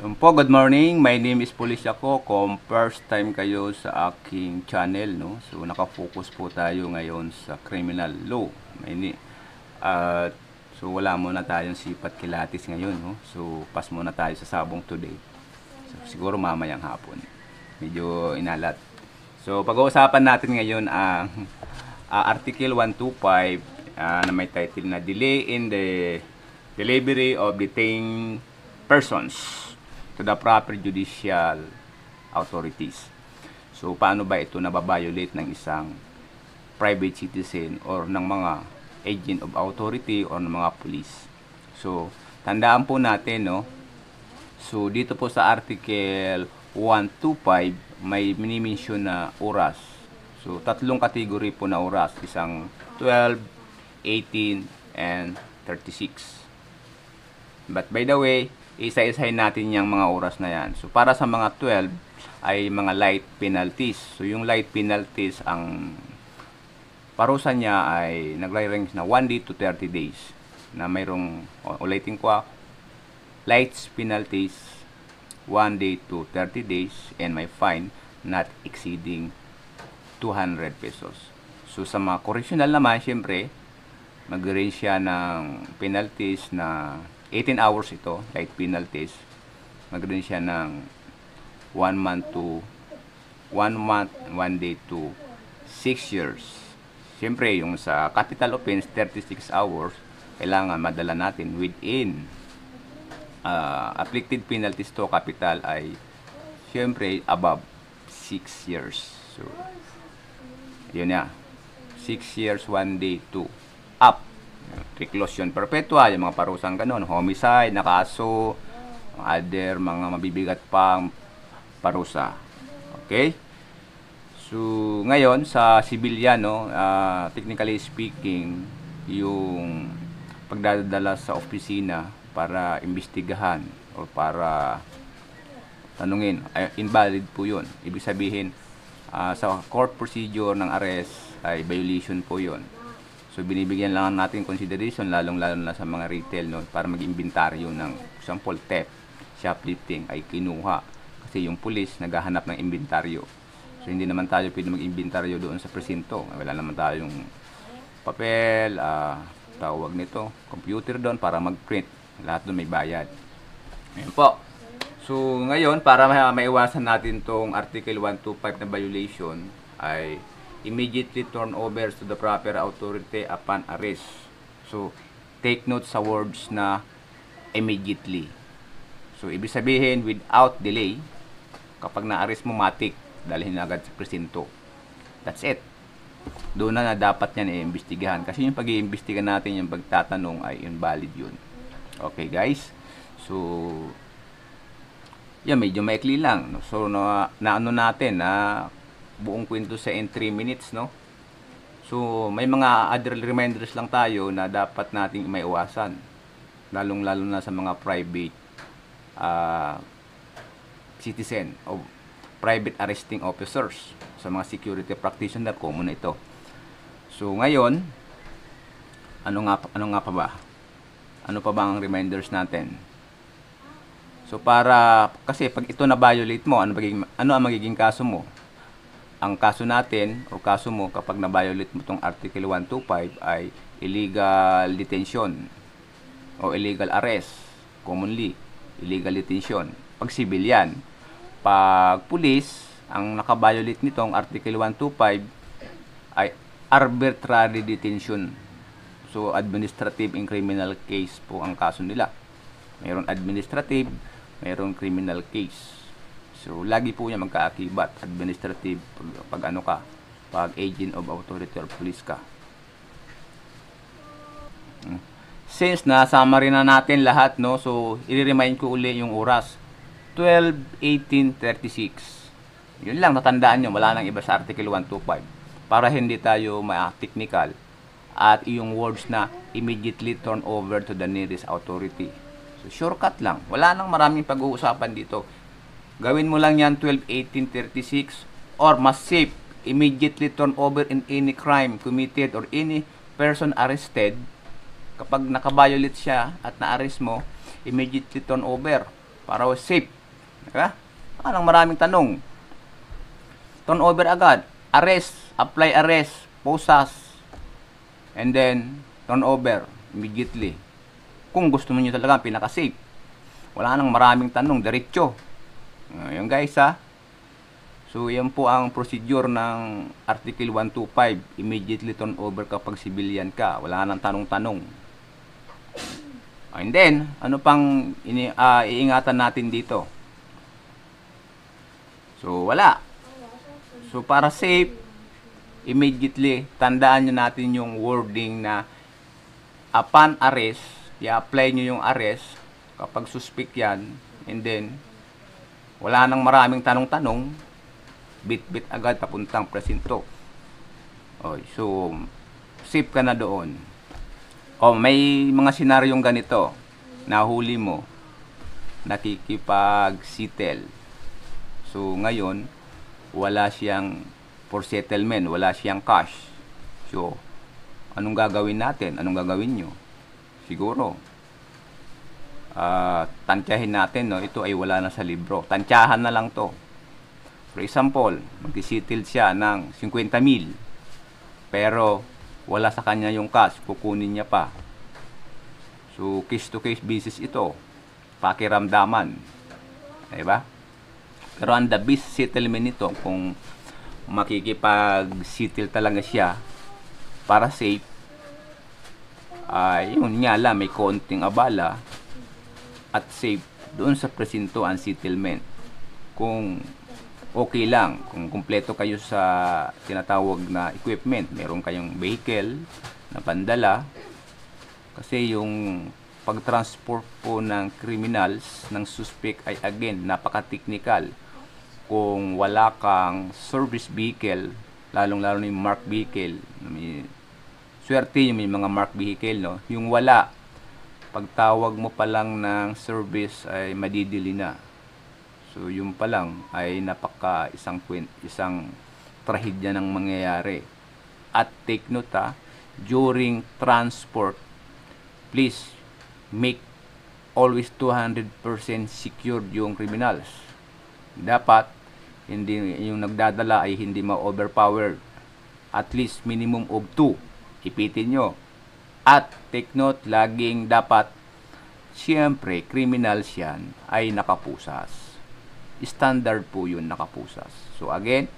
Um, po, good morning. My name is Police ako. Kung first time kayo sa aking channel, no? So, nakafocus po tayo ngayon sa criminal law. May at so, wala muna tayong sipat kilatis ngayon, no? So, pas muna tayo sa sabong today. So, siguro mamayang hapon. Medyo inalat. So, pag-uusapan natin ngayon ang ah, Article 125 ah, na may title na Delay in the Delivery of Detained Persons to the proper judicial authorities. So, paano ba ito nababiolate ng isang private citizen or ng mga agent of authority or ng mga police? So, tandaan po natin, no? So, dito po sa Article 125, may minimension na oras. So, tatlong kategory po na oras. Isang 12, 18, and 36. But by the way, isa-isahin natin yung mga oras na yan. So, para sa mga 12, ay mga light penalties. So, yung light penalties, ang parusa niya ay nagre-range na 1 day to 30 days. Na mayroong, ulitin ko ah, light penalties, 1 day to 30 days, and may fine not exceeding 200 pesos. So, sa mga correctional naman, syempre, mag-range siya ng penalties na 18 hours ito, light penalties. Mag-range siya ng 1 month to 1 month, 1 day to 6 years. Siyempre, yung sa capital offense, 36 hours, kailangan madala natin within uh, afflicted penalties to capital ay siyempre above 6 years. So, yun na. 6 years, 1 day to up. Reclusion perpetua, yung mga parusang ganun, homicide, nakaso, other mga mabibigat pang parusa. Okay? So, ngayon, sa civilian, no, ah, technically speaking, yung pagdadala sa opisina para imbestigahan o para tanungin, ay, invalid po yun. Ibig sabihin, ah, sa court procedure ng arrest ay violation po yun. So, binibigyan lang natin consideration, lalong-lalo na sa mga retail, no, para mag-inventaryo ng, example, theft, shoplifting, ay kinuha. Kasi yung pulis, naghahanap ng inventaryo. So, hindi naman tayo pwede mag-inventaryo doon sa presinto. Wala naman tayong papel, ah, tawag nito, computer doon para mag-print. Lahat doon may bayad. Ayan po. So, ngayon, para ma- maiwasan natin tong Article 125 na violation, ay immediately turn over to the proper authority upon arrest. So, take note sa words na immediately. So, ibig sabihin, without delay, kapag na-arrest mo, matik, dalhin na agad sa presinto. That's it. Doon na na dapat yan i-imbestigahan. Kasi yung pag-iimbestiga natin, yung pagtatanong ay invalid yun. Okay, guys? So, yan, medyo maikli lang. So, na, na ano natin, na buong kwento sa in 3 minutes, no? So, may mga other reminders lang tayo na dapat nating maiwasan. Lalong-lalo na sa mga private ah, citizen o private arresting officers sa mga security practitioner common ito. So ngayon, ano nga ano nga pa ba? Ano pa ba ang reminders natin? So para kasi pag ito na violate mo, ano magiging ano ang magiging kaso mo? Ang kaso natin o kaso mo kapag na violate mo tong Article 125 ay illegal detention o illegal arrest commonly illegal detention. Pag civilian pag police ang nakabiolate nitong article 125 ay arbitrary detention. So administrative and criminal case po ang kaso nila. Mayroon administrative mayroon criminal case so lagi po niya magkaakibat administrative pag, pag ano ka pag agent of authority or police ka since nasama rin na natin lahat, no, so, i-remind ko uli yung oras. 12, 18, 36. Yun lang, natandaan nyo, wala nang iba sa Article 125. Para hindi tayo ma-technical. At yung words na immediately turn over to the nearest authority. So, shortcut lang. Wala nang maraming pag-uusapan dito. Gawin mo lang yan 12, 18, 36 or mas safe, immediately turn over in any crime committed or any person arrested kapag nakabiolate siya at na-arrest mo, immediately turn over Para safe. Diba? Anong maraming tanong. Turnover agad. Arrest, apply arrest, posas, and then turnover immediately. Kung gusto mo nyo talaga pinaka-safe. Wala nang maraming tanong, diretso. Ngayon guys ha. So yan po ang procedure ng Article 125. Immediately turn over kapag civilian ka. Wala nang tanong-tanong. And then, ano pang ini, ah, iingatan natin dito? So wala. So para safe, immediately tandaan nyo natin yung wording na upon arrest, i-apply nyo yung arrest kapag suspect yan, and then wala nang maraming tanong-tanong, bit-bit agad papuntang presinto. Okay, so safe ka na doon. O may mga senaryong ganito, nahuli mo, nakikipag-settle. So ngayon, wala siyang for settlement, wala siyang cash. So, anong gagawin natin? Anong gagawin nyo? Siguro, ah tantyahin natin, no? ito ay wala na sa libro. Tantyahan na lang to. For example, mag-settle siya ng 50 mil. Pero, wala sa kanya yung cash, kukunin niya pa. So, case-to-case basis ito. Pakiramdaman. Diba? Pero ang the best settlement nito, kung makikipag-settle talaga siya para safe, ay yun nga lang, may konting abala at safe doon sa presinto ang settlement. Kung okay lang, kung kumpleto kayo sa tinatawag na equipment, meron kayong vehicle na pandala, kasi yung pag-transport po ng criminals, ng suspect ay again, napaka-technical. Kung wala kang service vehicle, lalong-lalo na yung mark vehicle, may, swerte yung may mga mark vehicle, no? Yung wala, pagtawag mo pa lang ng service ay madidili na. So, yung pa lang ay napaka isang isang trahedya ng mangyayari. At take note ha, during transport, please make always 200% secured yung criminals. Dapat hindi yung nagdadala ay hindi ma-overpowered. At least minimum of 2. Ipitin nyo. At take note, laging dapat siyempre, criminals yan ay nakapusas. Standard po yun, nakapusas. So again,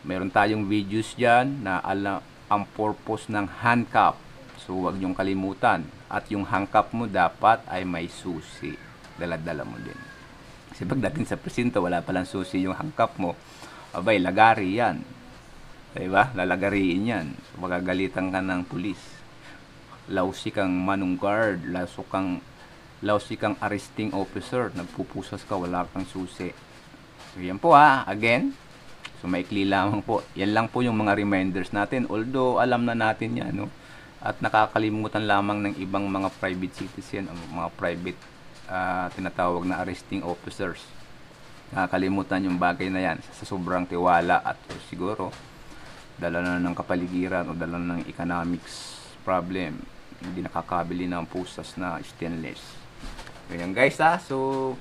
meron tayong videos dyan na alam ang purpose ng handcuff. So huwag niyong kalimutan. At yung handcuff mo dapat ay may susi. Dala-dala mo din. Kasi pagdating sa presinto, wala palang susi yung handcuff mo. Abay, lagari yan. Diba? Lalagariin yan. So, magagalitan ka ng pulis. Lausi kang manong guard. Laso kang, lausi kang arresting officer. Nagpupusas ka, wala kang susi. So, yan po ha. Again, so maikli lamang po. Yan lang po yung mga reminders natin. Although, alam na natin yan, no? At nakakalimutan lamang ng ibang mga private citizen, ang mga private uh, tinatawag na arresting officers. Nakakalimutan yung bagay na yan sa sobrang tiwala at siguro dala na ng kapaligiran o dala na ng economics problem hindi nakakabili ng pusas na stainless. Ganyan guys ha so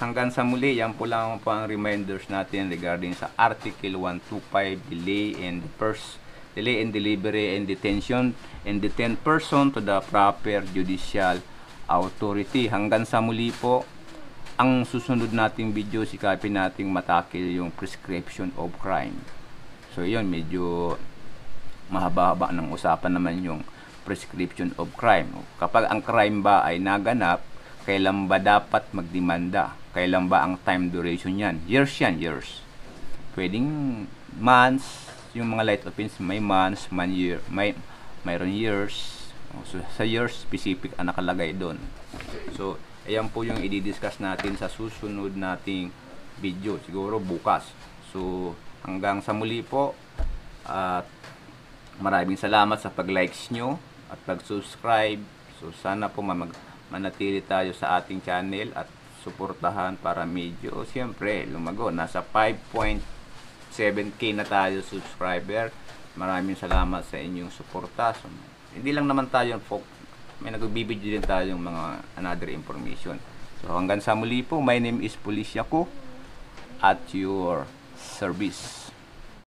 hanggang sa muli yan po lang po ang reminders natin regarding sa article 125 delay and first delay in delivery and detention and detain person to the proper judicial authority. Hanggang sa muli po. Ang susunod nating video sikapin nating matakil yung prescription of crime. So, yun, medyo mahaba-haba ng usapan naman yung prescription of crime. Kapag ang crime ba ay naganap, kailan ba dapat magdemanda? Kailan ba ang time duration yan? Years yan, years. Pwedeng months, yung mga light offense, may months, man year, may, mayroon years. So, sa years, specific ang nakalagay doon. So, ayan po yung i-discuss natin sa susunod nating video. Siguro bukas. So, hanggang sa muli po at maraming salamat sa pag-likes nyo at pag-subscribe so sana po mamag manatili tayo sa ating channel at suportahan para medyo siyempre lumago. Nasa 5.7k na tayo subscriber. Maraming salamat sa inyong suporta. So, hindi lang naman tayo may nagbibideo din tayong mga another information. So hanggang sa muli po, my name is Police Yako at your service.